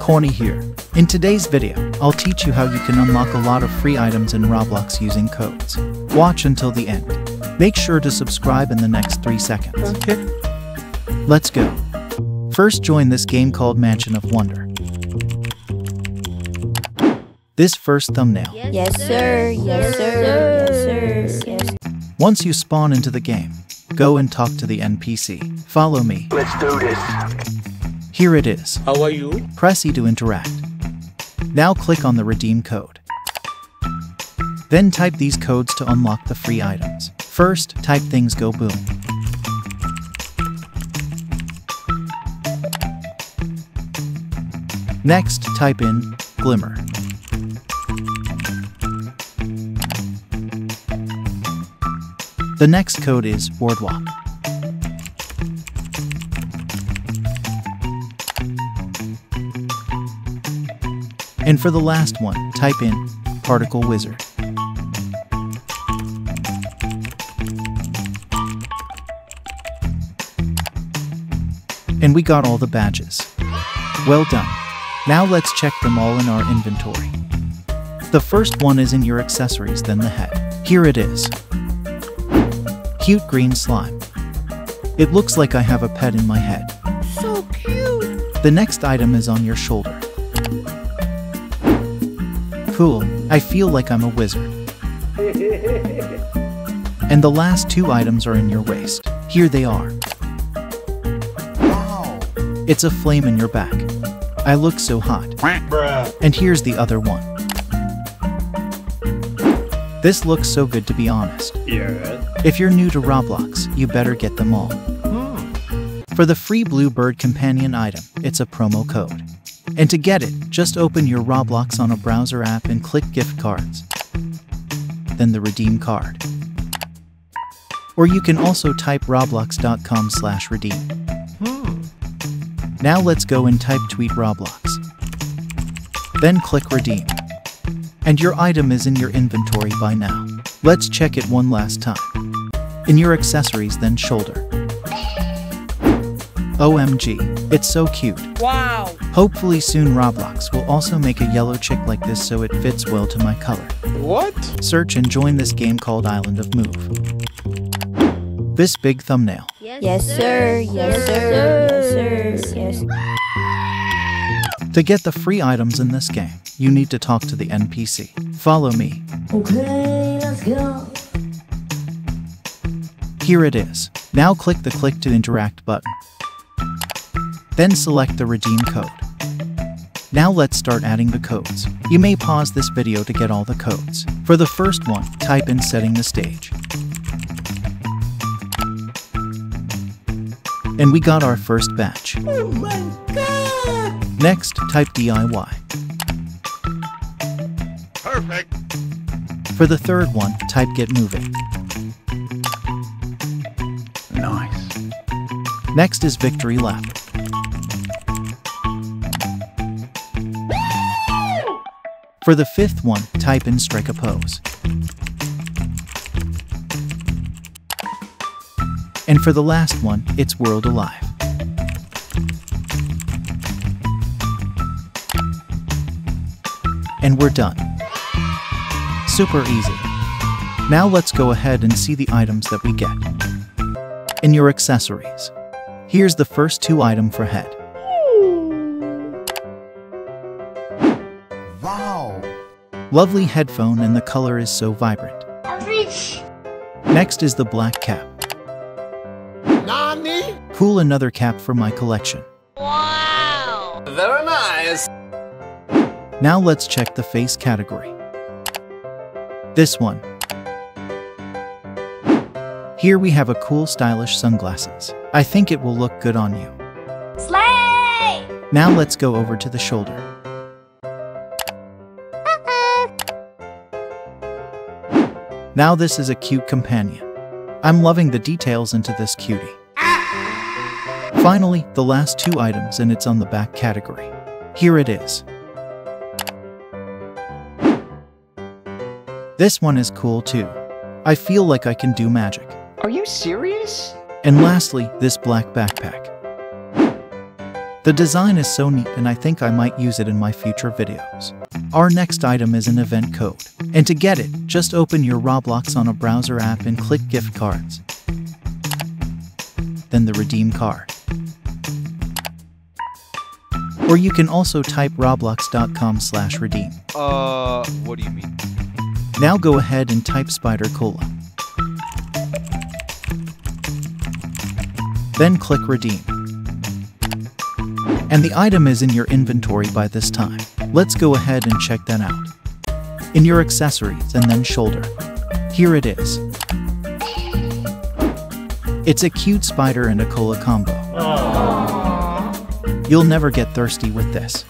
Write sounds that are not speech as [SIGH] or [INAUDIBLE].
Corny here. In today's video, I'll teach you how you can unlock a lot of free items in Roblox using codes. Watch until the end. Make sure to subscribe in the next 3 seconds. Okay. Let's go. First join this game called Mansion of Wonder. This first thumbnail. Yes, sir. Yes, sir. Yes, sir. Yes. sir. Once you spawn into the game, go and talk to the NPC. Follow me. Let's do this. Here it is. How are you? Press E to interact. Now click on the redeem code. Then type these codes to unlock the free items. First, type things go boom. Next, type in glimmer. The next code is boardwalk. And for the last one, type in particle wizard. And we got all the badges. Well done. Now let's check them all in our inventory. The first one is in your accessories, then the head. Here it is. Cute green slime. It looks like I have a pet in my head. So cute. The next item is on your shoulder. Cool, I feel like I'm a wizard. [LAUGHS] And the last two items are in your waist. Here they are. Wow. It's a flame in your back. I look so hot. And here's the other one. This looks so good to be honest. Yes. If you're new to Roblox, you better get them all. Hmm. For the free Bluebird companion item, it's a promo code. And to get it, just open your Roblox on a browser app and click gift cards. Then the redeem card. Or you can also type roblox.com slash redeem. Now let's go and type tweet Roblox. Then click redeem. And your item is in your inventory by now. Let's check it one last time. In your accessories, then shoulder. OMG, it's so cute. Wow. Hopefully soon Roblox will also make a yellow chick like this so it fits well to my color. What? Search and join this game called Island of Move. This big thumbnail. Yes, sir. Yes, sir. Yes, sir. Yes. To get the free items in this game, you need to talk to the NPC. Follow me. Okay, let's go. Here it is. Now click the click to interact button. Then select the redeem code. Now let's start adding the codes. You may pause this video to get all the codes. For the first one, type in setting the stage. And we got our first batch. Oh my god. Next, type DIY. Perfect. For the third one, type get moving. Nice. Next is victory lap. For the fifth one, type in strike a pose. And for the last one, it's world alive. And we're done. Super easy. Now let's go ahead and see the items that we get. In your accessories. Here's the first two item for head. Lovely headphone and the color is so vibrant. Next is the black cap. Nani? Cool another cap for my collection. Wow! Very nice. Now let's check the face category. This one. Here we have a cool stylish sunglasses. I think it will look good on you. Slay! Now let's go over to the shoulder. Now this is a cute companion. I'm loving the details into this cutie. Finally, the last two items and it's on the back category. Here it is. This one is cool too. I feel like I can do magic. Are you serious? And lastly, this black backpack. The design is so neat and I think I might use it in my future videos. Our next item is an event code. And to get it, just open your Roblox on a browser app and click gift cards. Then the redeem card. Or you can also type roblox.com slash redeem. Uh, what do you mean? Now go ahead and type Spider Cola. Then click redeem. And the item is in your inventory by this time. Let's go ahead and check that out. In your accessories and then shoulder. Here it is. It's a cute spider and a cola combo. You'll never get thirsty with this.